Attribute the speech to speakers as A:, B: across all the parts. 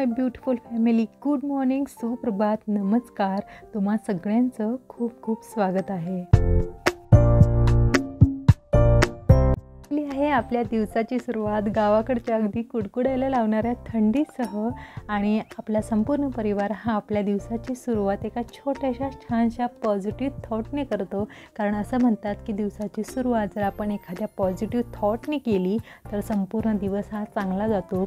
A: My beautiful family good morning सुप्रभात नमस्कार तुम्हा सगळ्यांचं खूप खूप स्वागत आहे. आपल्या दिवसाची सुरुवात गावाकडच्या अगदी कुडकुडायला लावणाऱ्या थंडीसह आणि आपला संपूर्ण परिवार हा आपल्या दिवसाची सुरुवात एका छोट्याशा छानशा पॉझिटिव्ह थॉटने करतो. कारण असं म्हणतात की दिवसाची सुरुवात जर आपण एखाद्या पॉझिटिव्ह थॉटने केली तर संपूर्ण दिवस हा चांगला जातो.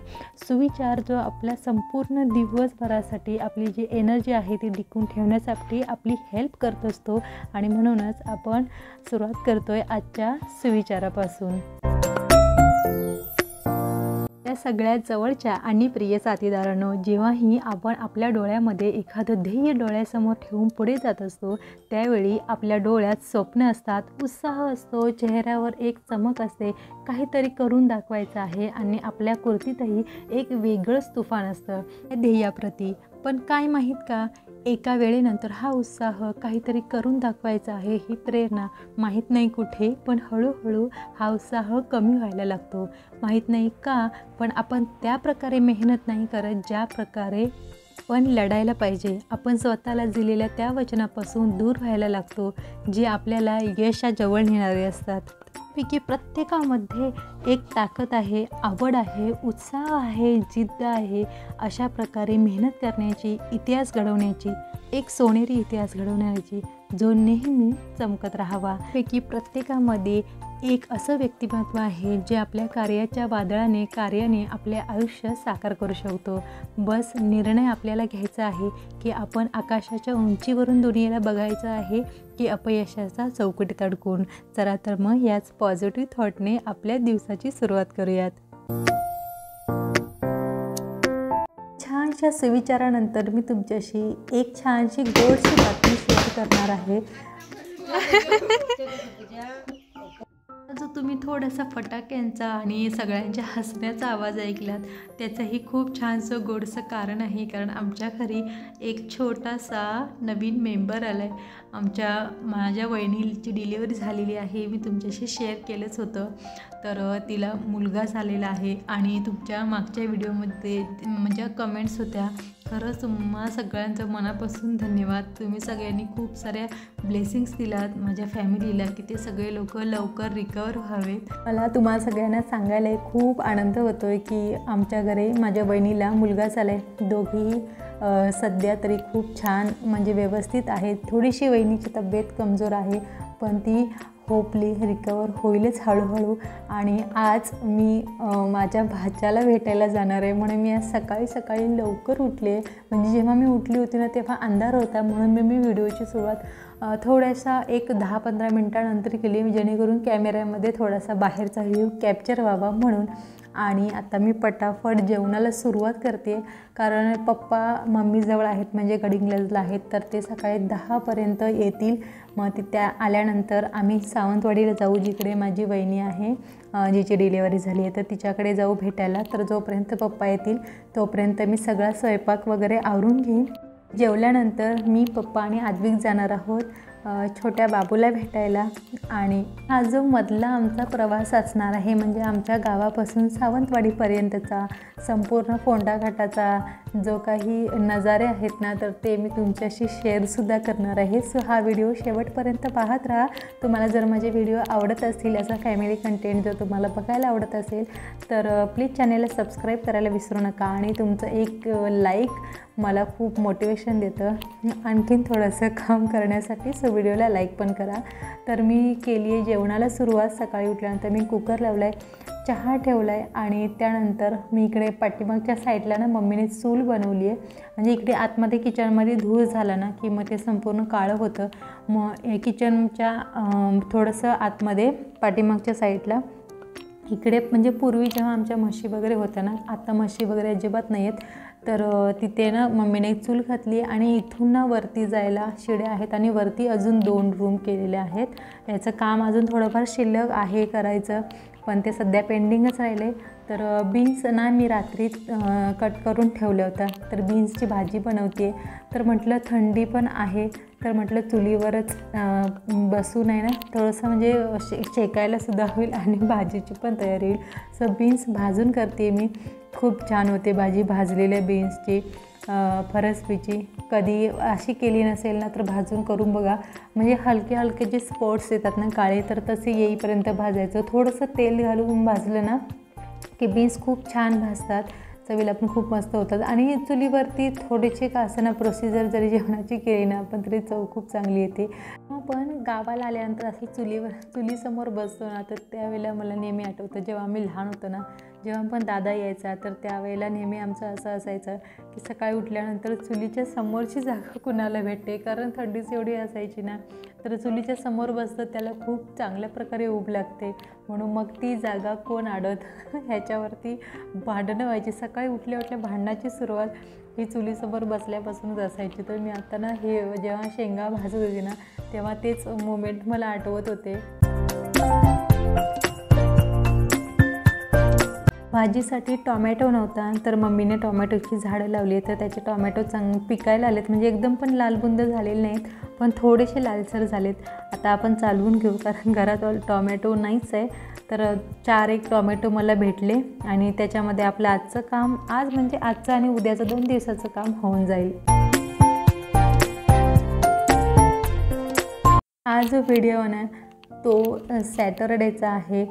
A: सुविचार जो आपल्या संपूर्ण दिवसभरासाठी आपली जी एनर्जी आहे ती टिकून ठेवण्यासाठी आपली हेल्प करत असतो. आणि म्हणूनच आपण सुरुवात करतोय आजच्या सुविचारापासून. त्या सगळ्यात जवळच्या आणि प्रिय साथीदारांनो जेव्हाही आपण आपल्या डोळ्यामध्ये एखादं ध्येय डोळ्यासमोर ठेवून पुढे जात असतो त्यावेळी आपल्या डोळ्यात स्वप्न असतात उत्साह असतो चेहऱ्यावर एक चमक असते काहीतरी करून दाखवायचं आहे आणि आपल्या कुर्तीतही एक वेगळंच तुफान असतं. या ध्येयाप्रती. पण काय माहीत का? एका वेळेनंतर हा उत्साह काहीतरी करून दाखवायचा आहे ही प्रेरणा माहीत नाही कुठे पण हळूहळू हा उत्साह कमी व्हायला लागतो. माहीत नाही का पण आपण त्या प्रकारे मेहनत नाही करत ज्या प्रकारे पण लढायला पाहिजे. आपण स्वतःला दिलेल्या त्या वचनापासून दूर व्हायला लागतो जे आपल्याला यशाजवळ नेणारे असतात. पैकी प्रत्येकामध्ये एक ताकद आहे आवड आहे उत्साह आहे जिद्द आहे अशा प्रकारे मेहनत करण्याची इतिहास घडवण्याची एक सोनेरी इतिहास घडवण्याची जो नेहमी चमकत राहावा. पैकी प्रत्येकामध्ये एक असं व्यक्तिमत्व आहे जे आपल्या कार्याच्या वादळाने कार्याने आपले आयुष्य साकार करू शकतो. बस निर्णय आपल्याला घ्यायचा आहे की आपण आकाशाच्या उंचीवरून दुनियेला बघायचं आहे की अपयशाचा चौकटीत अडकून. चला तर मग याच पॉझिटिव्ह थॉटने आपल्या दिवसाची सुरुवात करूयात. छानशा सुविचारानंतर मी तुमच्याशी एक छानशी गोडशी बातमी शेअर करणार आहे. तुम्ही थोडासा फटाक्यांचा आणि सगळ्यांच्या हसण्याचा आवाज ऐकलात त्याचंही खूप छानसं गोडसं कारण आहे कारण आमच्या घरी एक छोटासा नवीन मेंबर आला आहे आमच्या माझ्या वहिनीची डिलिव्हरी झालेली आहे मी तुमच्याशी शेअर केलंच होतं. तर तिला मुलगा झालेला आहे आणि तुमच्या मागच्या व्हिडिओमध्ये म्हणजे कमेंट्स होत्या खरंच तुम्हा सगळ्यांचं मनापासून धन्यवाद. तुम्ही सगळ्यांनी खूप साऱ्या ब्लेसिंग्स दिलात माझ्या फॅमिलीला की ते सगळे लोक लवकर रिकवर व्हावेत. मला तुम्हाला सगळ्यांना सांगायला खूप आनंद होतो आहे की आमच्या घरी माझ्या बहिणीला मुलगा झाला आहे दोघीही सध्या तरी खूप छान म्हणजे व्यवस्थित आहेत. थोडीशी वहिनीची तब्येत कमजोर आहे पण ती होपली रिकवर होईलच हळूहळू. आणि आज मी माझ्या भाच्याला भेटायला जाणार आहे. म्हणून मी आज सकाळी सकाळी लवकर उठले. म्हणजे जेव्हा मी उठली होती ना तेव्हा अंधार होता. म्हणून मी मी व्हिडिओची सुरुवात थोड्यासा एक दहा पंधरा मिनटानंतर केली. जेणेकरून कॅमेऱ्यामध्ये थोडासा बाहेरचा व्ह्यू कॅप्चर व्हावा म्हणून. आणि आता मी पटाफट जेवणाला सुरुवात करते. कारण पप्पा मम्मीजवळ आहेत म्हणजे गडिंग्लजला आहेत तर ते सकाळी दहापर्यंत येतील. मग ते त्या आल्यानंतर आम्ही सावंतवाडीला जाऊ जिकडे माझी वहिनी आहे जिची डिलेवरी झाली आहे. तर तिच्याकडे जाऊ भेटायला. तर जोपर्यंत पप्पा येतील तोपर्यंत मी सगळा स्वयंपाक वगैरे आवरून घेईन. जेवल्यानंतर मी पप्पा आणि आद्विक जाणार आहोत. छोट्या बाबूला भेटायला. आणि हा जो मधला आमचा प्रवास असणार आहे म्हणजे आमच्या गावापासून सावंतवाडीपर्यंतचा संपूर्ण फोंडाघाटाचा जो काही नजारे आहेत ना तर ते मी तुमच्याशी शेअरसुद्धा करणार आहे. सो हा व्हिडिओ शेवटपर्यंत पाहत राहा. तुम्हाला जर माझे व्हिडिओ आवडत असतील असा फॅमिली कंटेंट जर तुम्हाला बघायला आवडत असेल तर प्लीज चॅनेलला सबस्क्राईब करायला विसरू नका. आणि तुमचं एक लाईक मला खूप मोटिवेशन देतं. आणखीन थोडंसं काम करण्यासाठी सो व्हिडिओला लाईक पण करा. तर मी केली आहे जेवणाला सुरुवात. सकाळी उठल्यानंतर मी कुकर लावला आहे चहा ठेवला आहे आणि त्यानंतर मी इकडे पाठीमागच्या साईडला ना मम्मीने चूल बनवली आहे म्हणजे इकडे आतमध्ये किचनमध्ये धूळ झाला ना की मग ते संपूर्ण काळं होतं. मग किचनच्या थोडंसं आतमध्ये पाठीमागच्या साईडला इकडे म्हणजे पूर्वी जेव्हा आमच्या म्हशी वगैरे होत्या ना आता म्हशी वगैरे अजिबात नाही आहेत तर तिथे ना मम्मीने एक चूल घातली आणि इथून ना वरती जायला शिड्या आहेत आणि वरती अजून दोन रूम केलेले आहेत. याचं काम अजून थोडंफार शिल्लक आहे करायचं पण ते सध्या पेंडिंगच राहिले तर बीन्स ना मी रात्री कट करून ठेवल्या होत्या. तर बीन्सची भाजी बनवते तर म्हटलं थंडी पण आहे. तर म्हटलं चुलीवरच बसू नये ना. थोडंसं म्हणजे शे शेकायलासुद्धा होईल आणि भाजीची पण तयारी होईल. सो बीन्स भाजून करते मी. खूप छान होते भाजी भाजलेल्या बीन्सची फरसबीची. कधी अशी केली नसेल ना तर भाजून करून बघा. म्हणजे हलके हलके जे स्पॉट्स येतात ना काळे तर तसे येईपर्यंत भाजायचं. थोडंसं तेल घालून भाजलं ना की बीन्स खूप छान भासतात चवीला पण खूप मस्त होतात. आणि चुलीवरती थोडेसे का असं ना प्रोसिजर जरी जेवणाची केली ना आपण तरी चव खूप चांगली येते. पण गावाला आल्यानंतर असं चुलीवर चुलीसमोर बसतो ना तर त्यावेळेला मला नेहमी आठवतं. जेव्हा आम्ही लहान होतो ना जेव्हा पण दादा यायचा तर त्यावेळेला नेहमी आमचं असं असायचं की सकाळी उठल्यानंतर चुलीच्या समोरची जागा कुणाला भेटते? कारण थंडीच एवढी असायची ना. तर चुलीच्या समोर बसतं त्याला खूप चांगल्या प्रकारे ऊब लागते. म्हणून मग ती जागा कोण आडत? ह्याच्यावरती भांडणं व्हायची. सकाळी उठल्या उठल्या भांडणाची सुरुवात ही चुलीसमोर बसल्यापासूनच असायची. तर मी आता ना हे जेव्हा शेंगा भाजत होती ना तेव्हा तेच मुमेंट मला आठवत होते. भाजीसाठी टॉमॅटो नव्हता तर मम्मीने टॉमॅटोची झाडं लावली तर त्याचे टॉमॅटो चांग पिकायला आलेत. म्हणजे एकदम पण लालबुंद झालेले नाहीत पण थोडेसे लालसर झालेत. आता आपण चालवून घेऊ कारण घरात टॉमॅटो नाहीच आहे. तर चार एक टॉमॅटो मला भेटले आणि त्याच्यामध्ये आपलं आजचं काम आज म्हणजे आजचं आणि उद्याचं दोन दिवसाचं काम होऊन जाईल. हा जो व्हिडिओ ना तो सॅटरडेचा आहे.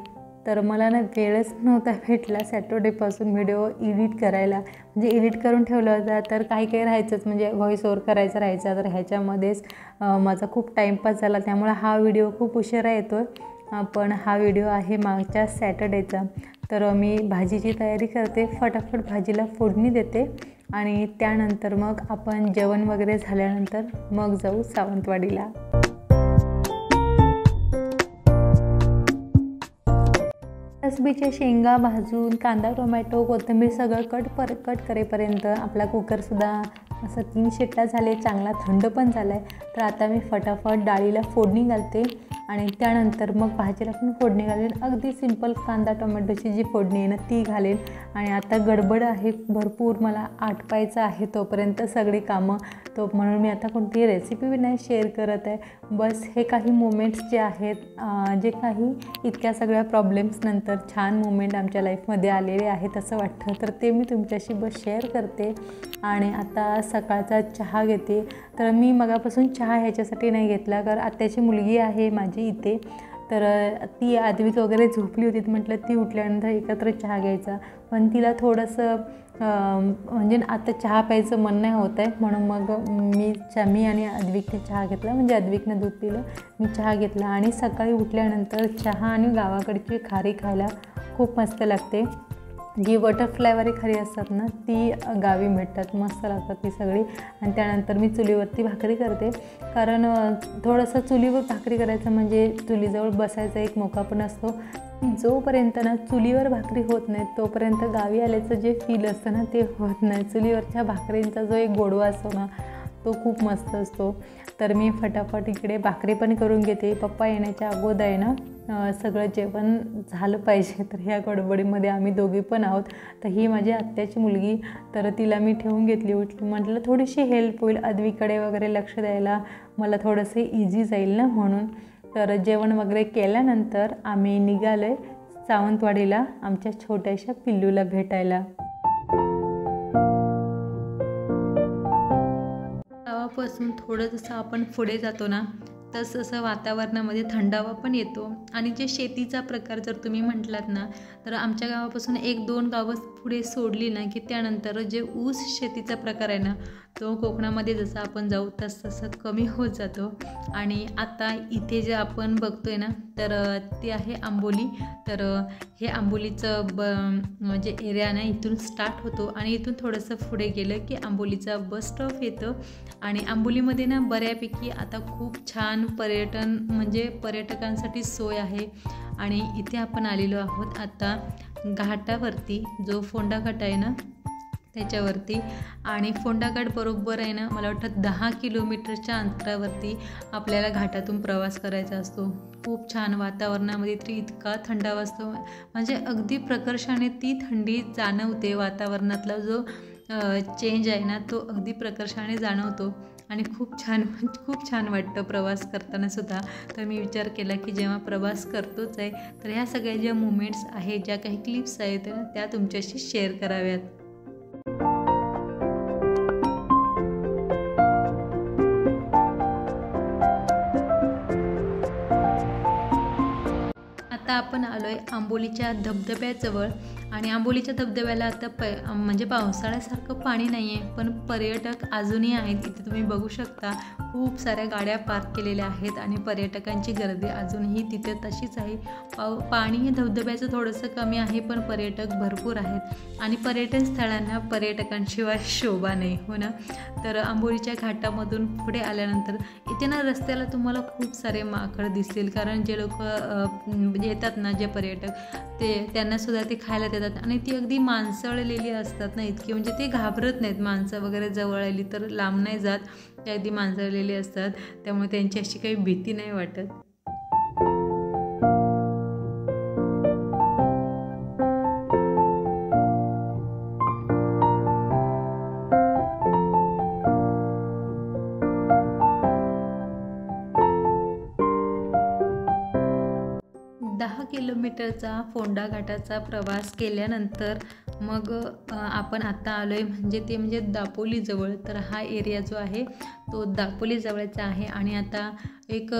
A: तर मला ना वेळच नव्हता भेटला सॅटर्डेपासून व्हिडिओ एडिट करायला. म्हणजे एडिट करून ठेवलं होता तर काही काही राहायचंच. म्हणजे व्हॉईस ओवर करायचं राहायचा तर ह्याच्यामध्येच माझा खूप टाईमपास झाला. त्यामुळे हा व्हिडिओ खूप उशिरा येतो. पण हा व्हिडिओ आहे मागच्या सॅटर्डेचा. तर मी भाजीची तयारी करते. फटाफट भाजीला फोडणी देते आणि त्यानंतर मग आपण जेवण वगैरे झाल्यानंतर मग जाऊ सावंतवाडीला. रसबीच्या शेंगा भाजून कांदा टोमॅटो कोथिंबीर सगळं कट पर कट करेपर्यंत आपला कुकरसुद्धा असं तीन शिट्ट्या झाले चांगला थंड पण झाला आहे तर आता मी फटाफट डाळीला फोडणी घालते आणि त्यानंतर मग भाजीला पण फोडणी घालेन. अगदी सिंपल कांदा टोमॅटोची जी फोडणी आहे ना ती घालेन. आणि आता गडबड आहे भरपूर मला आटपायचं आहे तोपर्यंत सगळी कामं. तो म्हणून मी आता कोणतीही रेसिपी बी नाही शेअर करत आहे. बस हे काही मोमेंट्स जे आहेत जे काही इतक्या सगळ्या प्रॉब्लेम्सनंतर छान मोमेंट आमच्या लाईफमध्ये आलेले आहेत असं वाटतं तर ते मी तुमच्याशी बस शेअर करते. आणि आता सकाळचा चहा घेते. तर मी मगापासून चहा ह्याच्यासाठी नाही घेतला कारण आत्याची मुलगी आहे माझी इथे. तर ती आदवीत वगैरे झोपली होती म्हटलं ती उठल्यानंतर एकत्र चहा घ्यायचा. पण तिला थोडंसं म्हणजे आता चहा प्यायचं मन नाही होत आहे. म्हणून मग मी चा मी आणि अद्विकने चहा घेतला. म्हणजे अद्विकनं दूध पिलं. मी चहा घेतला. आणि सकाळी उठल्यानंतर चहा आणि गावाकडची खारी खायला खूप मस्त लागते. जी बटरफ्लायवारी खरी असतात ना ती गावी भेटतात मस्त लागतात ती सगळी. आणि त्यानंतर मी चुलीवरती भाकरी करते. कारण थोडंसं चुलीवर भाकरी करायचं म्हणजे चुलीजवळ बसायचा एक मोका पण असतो. जोपर्यंत ना चुलीवर भाकरी होत नाही तोपर्यंत गावी आल्याचं जे फील असतं ना ते होत नाही. चुलीवरच्या भाकरींचा जो एक गोडवा असतो ना तो खूप मस्त असतो. तर मी फटाफट इकडे भाकरी पण करून घेते. पप्पा येण्याच्या अगोदर आहे ना सगळं जेवण झालं पाहिजे. तर ह्या गडबडीमध्ये आम्ही दोघी पण आहोत. तर ही माझी आत्याची मुलगी तर तिला मी ठेवून घेतली उठली. म्हटलं थोडीशी हेल्प होईल. अदवीकडे वगैरे लक्ष द्यायला मला थोडंसं इझी जाईल ना म्हणून. तर जेवण वगैरे केल्यानंतर आम्ही निघालो आहे सावंतवाडीला आमच्या छोट्याशा पिल्लूला भेटायला. पासून थोडं जसं आपण पुढे जातो ना तसं वातावरणामध्ये थंडावा पण येतो. आणि जे शेतीचा प्रकार जर तुम्ही म्हटलात ना तर आमच्या गावापासून एक दोन गावं पुढे सोडली ना की त्यानंतर जे ऊस शेतीचा प्रकार आहे ना तो कोकणामध्ये जसं आपण जाऊ तस तसं कमी होत जातो. आणि आता इथे जे आपण बघतो आहे ना तर ते आहे आंबोली. तर हे आंबोलीचं ब म्हणजे एरिया ना इथून स्टार्ट होतो आणि इथून थोडंसं पुढे गेलं की आंबोलीचा बस स्टॉप येतं. आणि आंबोलीमध्ये ना बऱ्यापैकी आता खूप छान पर्यटन म्हणजे पर्यटकांसाठी सोय आहे. आणि इथे आपण आलेलो आहोत आता घाटावरती जो फोंडा घाट आहे ना त्याच्यावरती. आणि फोंडाघाट बरोबर आहे ना मला वाटतं दहा किलोमीटरच्या अंतरावरती आपल्याला घाटातून प्रवास करायचा असतो. खूप छान वातावरणामध्ये तरी इतका थंडावा असतो म्हणजे अगदी प्रकर्षाने ती थंडी जाणवते वातावरणातला जो चेंज आहे ना तो अगदी प्रकर्षाने जाणवतो. आणि खूप छान खूप छान वाटतं प्रवास करताना सुद्धा. तर मी विचार केला की जेव्हा प्रवास करतोच आहे तर ह्या सगळ्या ज्या मुमेंट्स आहेत ज्या काही क्लिप्स आहेत त्या तुमच्याशी शेअर कराव्यात. आंबोलीच्या धबधब्याजवळ आणि आंबोलीच्या धबधब्याला आता प म्हणजे पावसाळ्यासारखं पाणी नाही आहे पण पर्यटक अजूनही आहेत. इथे तुम्ही बघू शकता खूप साऱ्या गाड्या पार्क केलेल्या आहेत आणि पर्यटकांची गर्दी अजूनही तिथे तशीच आहे. पाव पाणी धबधब्याचं थोडंसं कमी आहे पण पर्यटक भरपूर आहेत. आणि पर्यटन स्थळांना पर्यटकांशिवाय शोभा नाही हो ना? तर आंबोलीच्या घाटामधून पुढे आल्यानंतर इथे ना रस्त्याला तुम्हाला खूप सारे माकड दिसतील कारण जे लोक म्हणजे येतात ना जे पर्यटक ते त्यांनासुद्धा ते खायला देतात. आणि ती अगदी माणसळलेली असतात ना इतकी. म्हणजे ते घाबरत नाहीत. माणसं वगैरे जवळ आली तर लांब नाही जात. ते अगदी माणसळलेली असतात. त्यामुळे त्यांची अशी काही भीती नाही वाटत. किलोमीटरचा फोंडा घाटाचा प्रवास केल्यानंतर मग आपण आता आलो आहे म्हणजे ते म्हणजे दापोलीजवळ तर हा एरिया जो आहे तो दापोलीजवळचा आहे आणि आता एक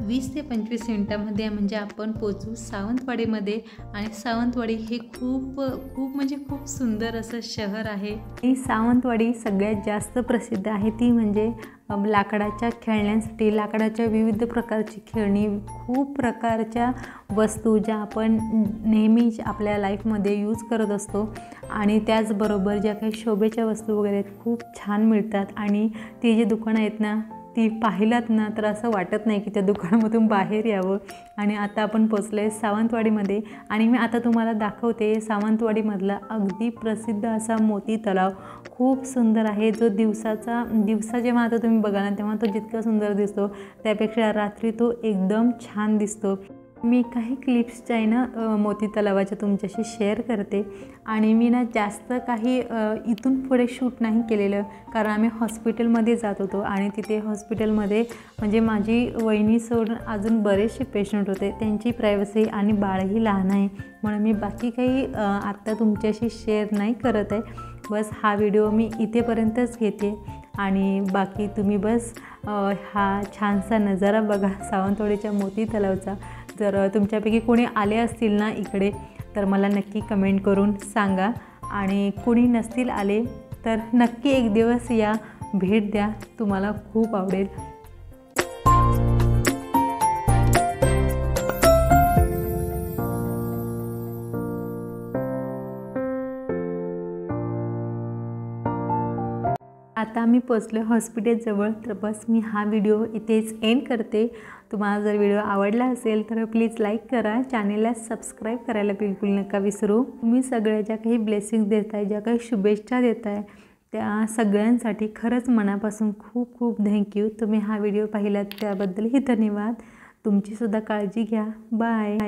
A: वीस ते पंचवीस मिनटामध्ये म्हणजे आपण पोचू सावंतवाडीमध्ये. आणि सावंतवाडी हे खूप खूप म्हणजे खूप सुंदर असं शहर आहे. ही सावंतवाडी सगळ्यात जास्त प्रसिद्ध आहे ती म्हणजे लाकडाच्या खेळण्यांसाठी लाकडाच्या विविध प्रकारची खेळणी खूप प्रकारच्या वस्तू ज्या आपण नेहमी आपल्या लाईफमध्ये यूज करत असतो. आणि त्याचबरोबर ज्या काही शोभेच्या वस्तू वगैरे आहेत खूप छान मिळतात. आणि ती जी दुकानं आहेत ना ती पाहिलात ना तर असं वाटत नाही की त्या दुकानामधून बाहेर यावं. आणि आता आपण पोचलो आहे सावंतवाडीमध्ये. आणि मी आता तुम्हाला दाखवते सावंतवाडीमधला अगदी प्रसिद्ध असा मोती तलाव. खूप सुंदर आहे. जो दिवसाचा दिवसा जेव्हा आता तुम्ही बघाल तेव्हा तो जितका सुंदर दिसतो. त्यापेक्षा रात्री तो एकदम छान दिसतो. मी काही क्लिप्स आहे ना मोती तलावाच्या तुमच्याशी शेअर करते. आणि मी ना जास्त काही इथून पुढे शूट नाही केलेलं. कारण आम्ही हॉस्पिटलमध्ये जात होतो. आणि तिथे हॉस्पिटलमध्ये म्हणजे माझी वहिनी सोडून अजून बरेचसे पेशंट होते. त्यांची प्रायव्हसी आणि बाळही लहान आहे. म्हणून मी बाकी काही आत्ता तुमच्याशी शेअर नाही करत आहे. बस हा व्हिडिओ मी इथेपर्यंतच घेते. आणि बाकी तुम्ही बस हा छानसा नजारा बघा. सावंतवाडीच्या मोती तलावचा. जर तुमच्यापैकी कोणी आले असतील ना इकडे तर मला नक्की कमेंट करून सांगा. आणि कोणी नसतील आले तर नक्की एक दिवस या भेट द्या. तुम्हाला खूप आवडेल. आता मी पोचलो हॉस्पिटलजवळ तर बस मी हा व्हिडिओ इथेच एंड करते. तुम्हाला जर व्हिडिओ आवडला असेल तर प्लीज लाईक करा. चॅनेलला सबस्क्राईब करायला बिलकुल नका विसरू. तुम्ही सगळ्या ज्या काही ब्लेसिंग देत आहे ज्या काही शुभेच्छा देत आहे त्या सगळ्यांसाठी खरंच मनापासून खूप खूप थँक्यू तुम्ही हा व्हिडिओ पाहिलात त्याबद्दलही धन्यवाद. तुमचीसुद्धा काळजी घ्या. बाय